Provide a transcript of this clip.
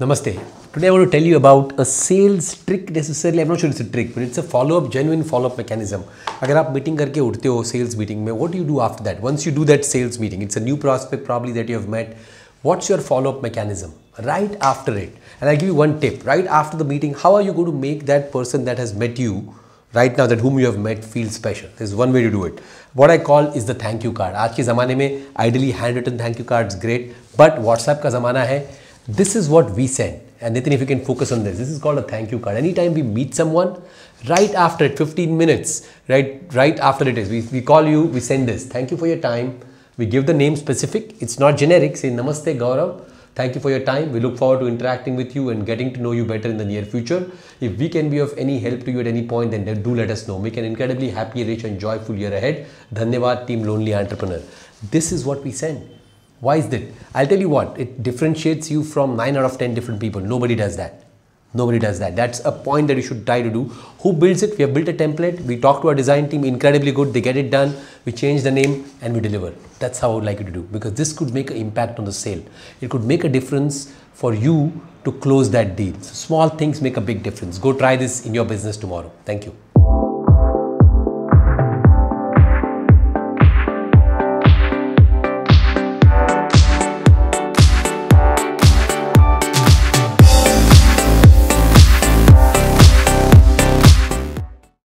Namaste. Today I want to tell you about a sales trick necessarily. I'm not sure it's a trick, but it's a follow-up, genuine follow-up mechanism. अगर आप meeting करके उठते हो sales meeting में, what do you do after that? Once you do that sales meeting, it's a new prospect probably that you have met. What's your follow-up mechanism? Right after it, and I'll give you one tip. Right after the meeting, how are you going to make that person that has met you right now, that whom you have met, feel special? There's one way to do it. What I call is the thank you card. आज के ज़माने में ideally handwritten thank you cards great, but WhatsApp का ज़माना है. This is what we send. And Nitin, if you can focus on this, this is called a thank you card. Anytime we meet someone, right after it, 15 minutes, right, right after it is, we, we call you, we send this. Thank you for your time. We give the name specific. It's not generic. Say Namaste Gaurav. Thank you for your time. We look forward to interacting with you and getting to know you better in the near future. If we can be of any help to you at any point, then do let us know. Make an incredibly happy, rich, and joyful year ahead. Dhanyavad, Team Lonely Entrepreneur. This is what we send. Why is that? I'll tell you what, it differentiates you from 9 out of 10 different people. Nobody does that. Nobody does that. That's a point that you should try to do. Who builds it? We have built a template. We talk to our design team, incredibly good. They get it done. We change the name and we deliver. That's how I would like you to do because this could make an impact on the sale. It could make a difference for you to close that deal. So small things make a big difference. Go try this in your business tomorrow. Thank you.